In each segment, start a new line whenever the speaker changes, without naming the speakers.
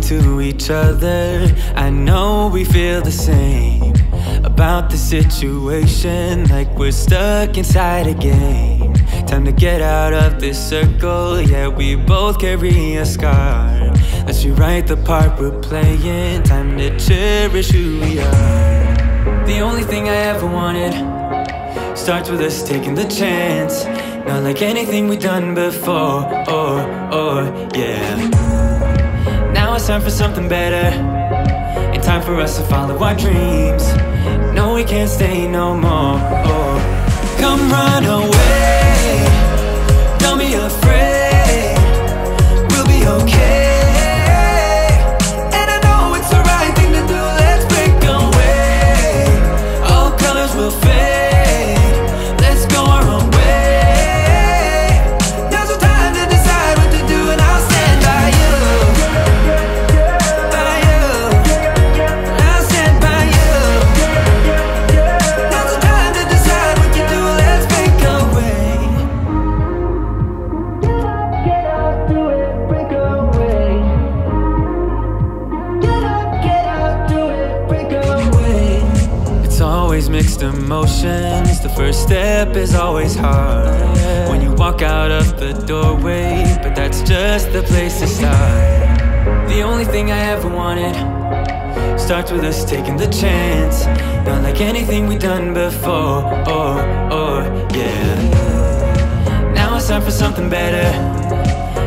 to each other. I know we feel the same about the situation, like we're stuck inside a game. Time to get out of this circle. Yeah, we both carry a scar. Let's rewrite the part we're playing. Time to cherish who we are. The only thing I ever wanted starts with us taking the chance. Not like anything we've done before. Oh, oh, yeah. It's time for something better. And time for us to follow our dreams. No, we can't stay no more. Oh, come run away. Don't be afraid. We'll be okay. Is always hard. When you walk out of the doorway, but that's just the place to start. The only thing I ever wanted starts with us taking the chance. Not like anything we've done before. Oh, oh, yeah. Now it's time for something better.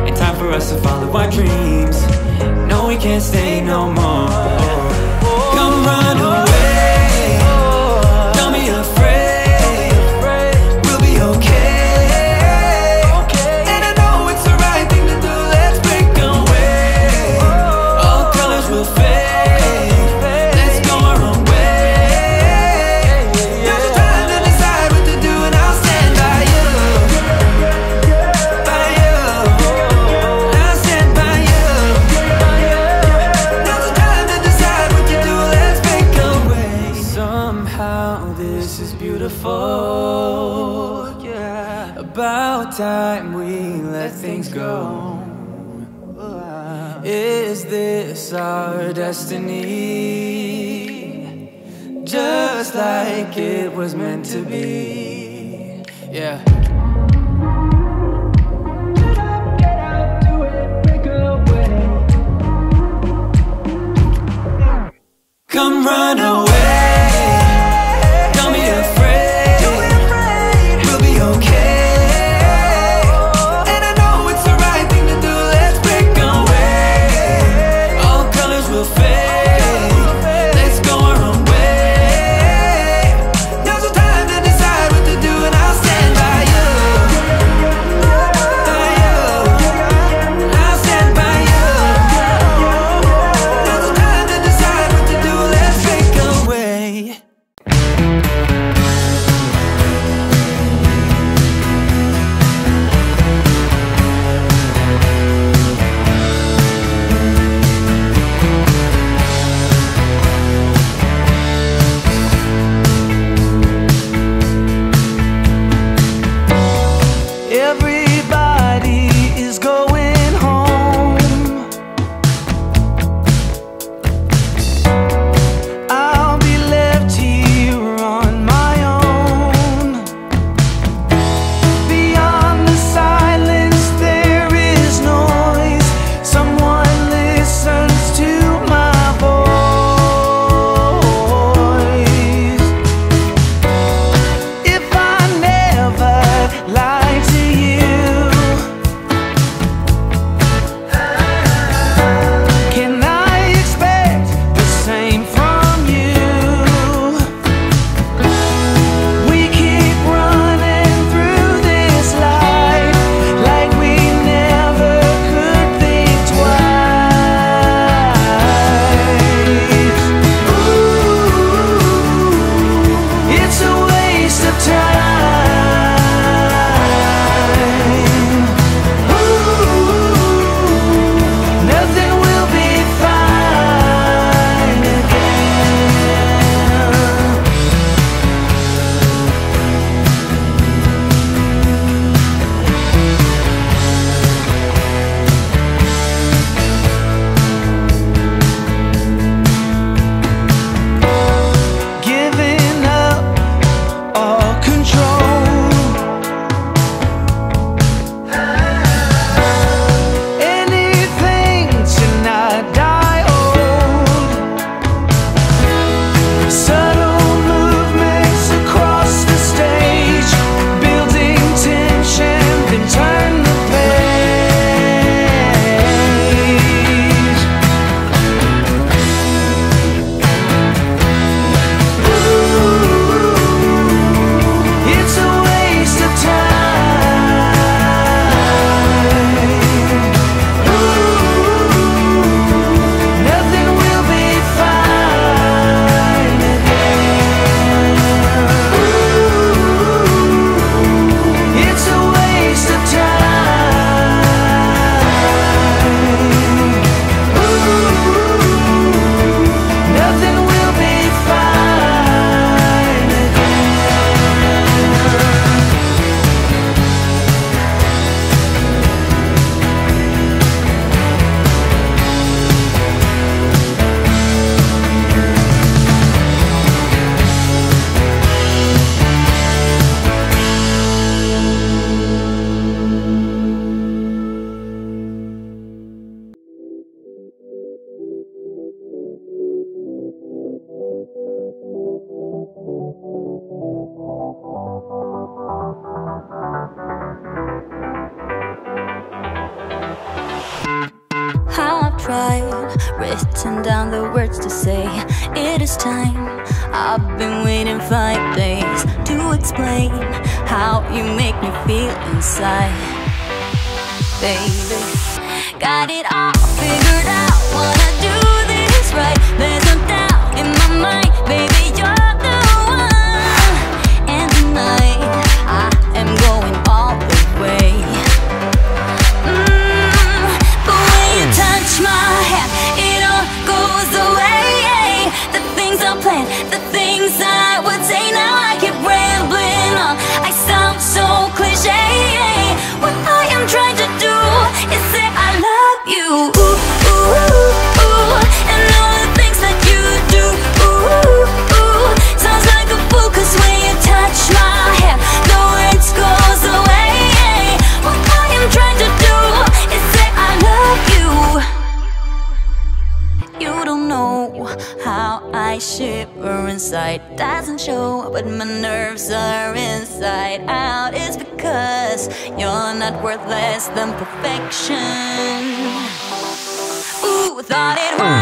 And time for us to follow our dreams. No, we can't stay no more. Oh, was meant to be. Yeah. Come run
less than perfection. Ooh, thought it was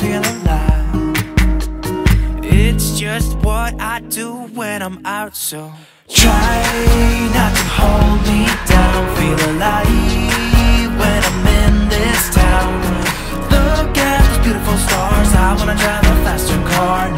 feel alive. It's just what I do when I'm out. So try not to hold me down. Feel alive when I'm in this town. Look at those beautiful stars. I wanna drive a faster car.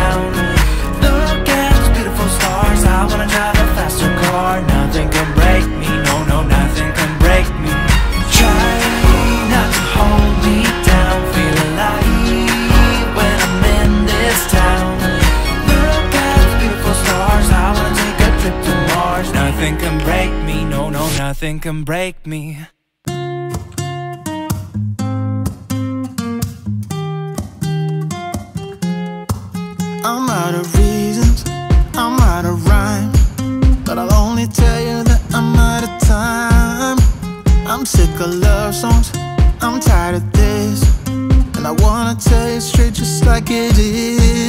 Nothing can break me. I'm
out of reasons, I'm out of rhyme. But I'll only tell you that I'm out of time. I'm sick of love songs, I'm tired of this. And I wanna tell you straight just like it is.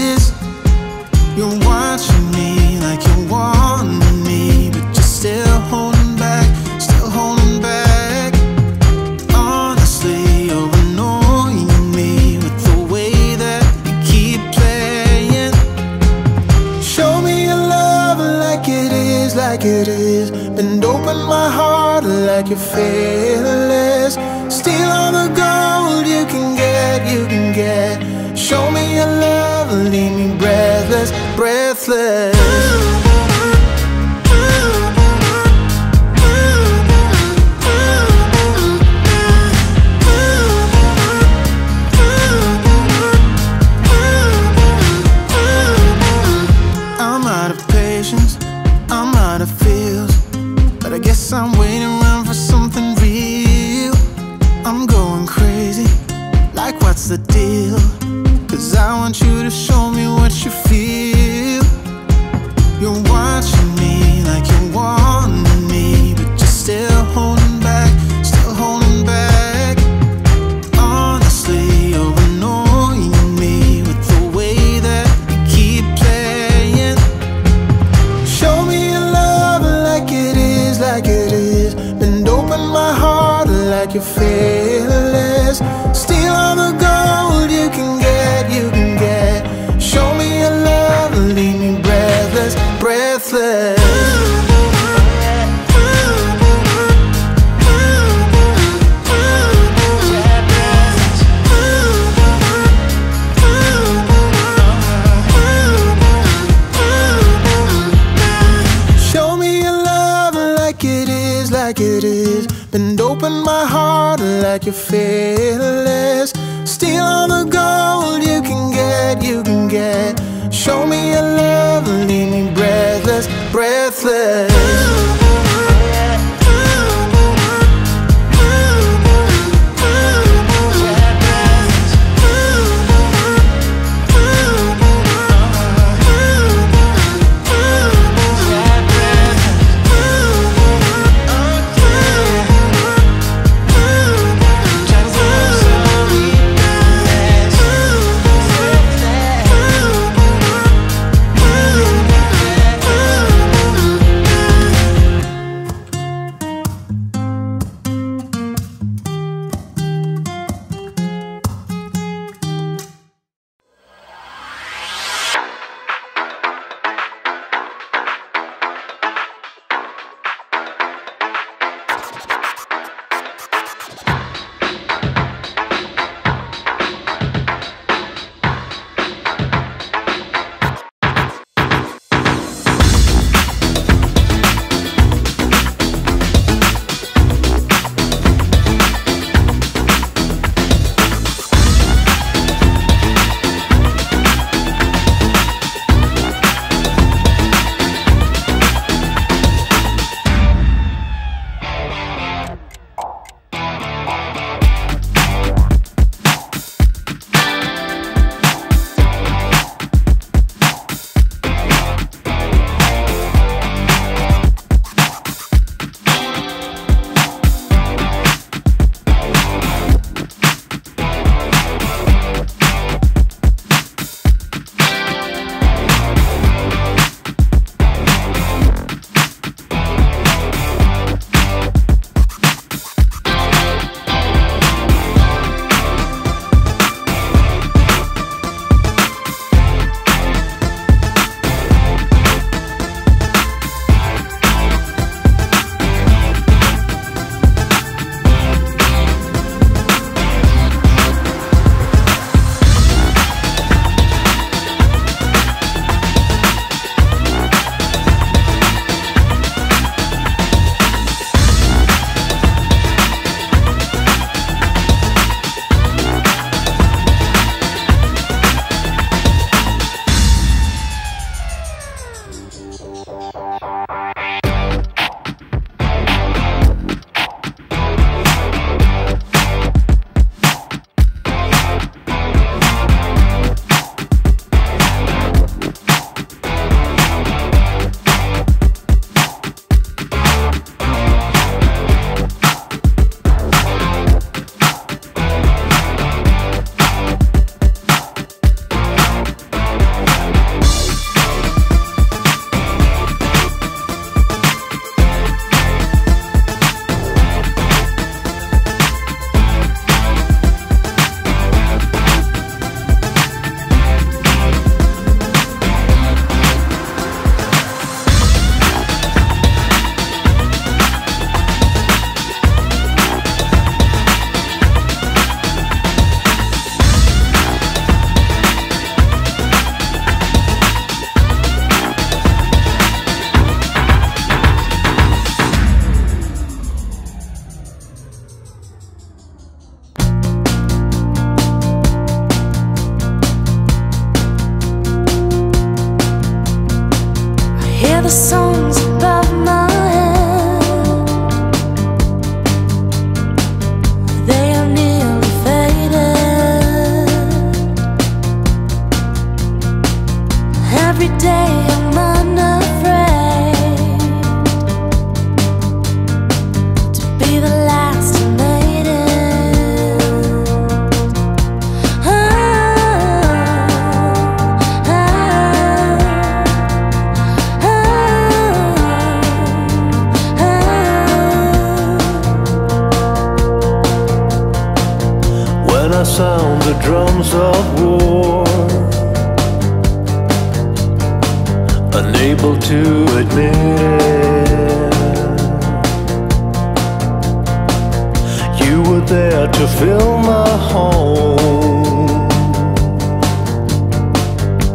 to
fill my home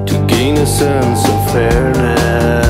To gain a sense of fairness.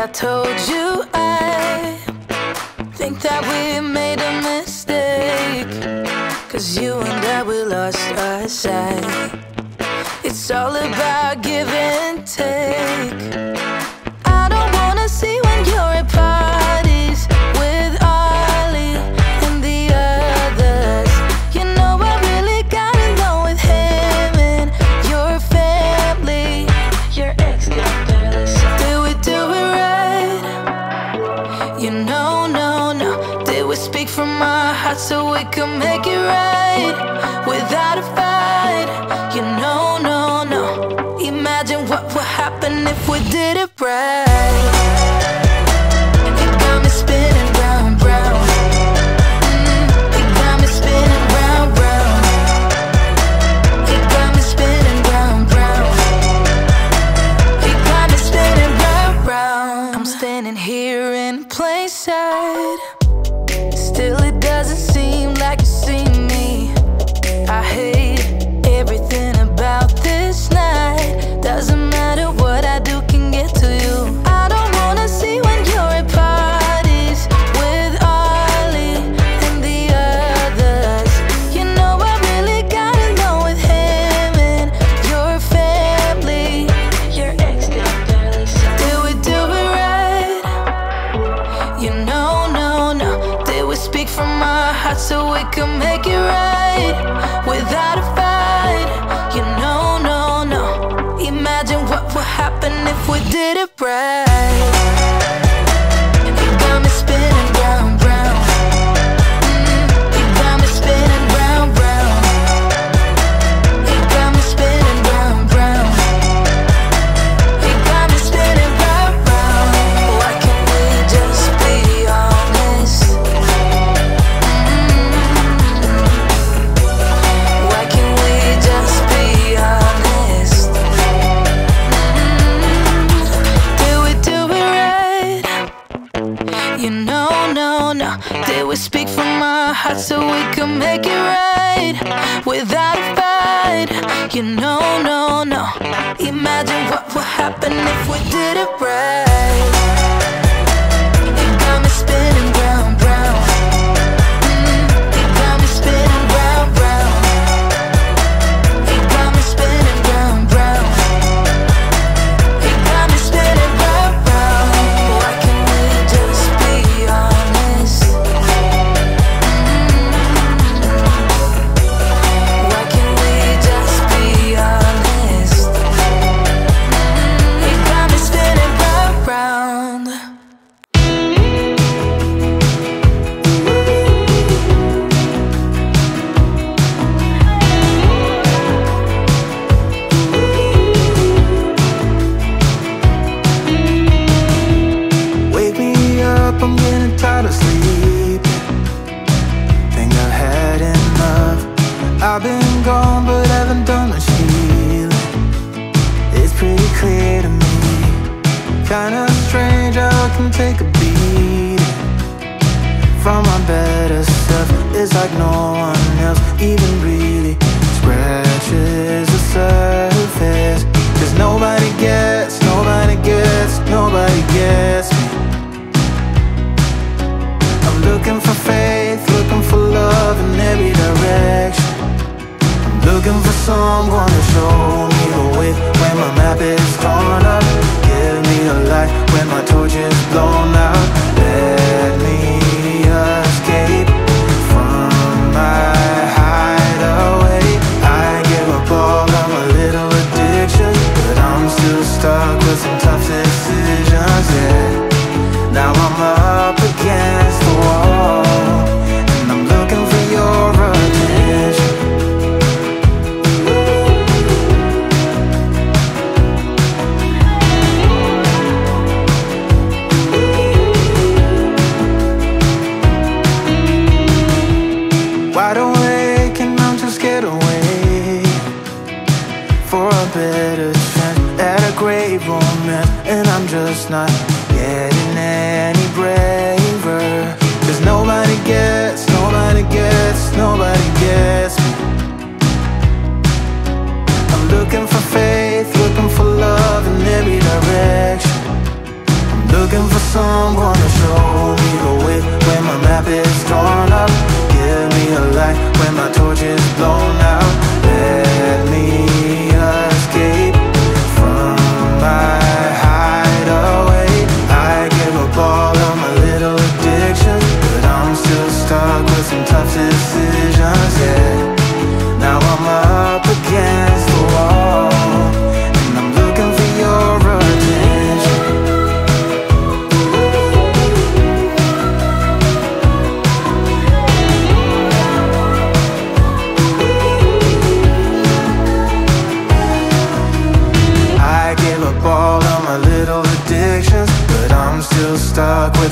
I
told you I think that we made a mistake. Cause you and I, we lost our sight. It's all about
giving.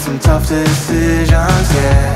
Some tough decisions. Yeah.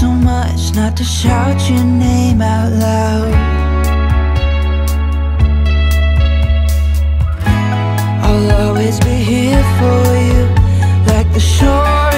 so much not to shout your name out loud. I'll always be here for you Like the
shore.